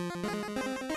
Música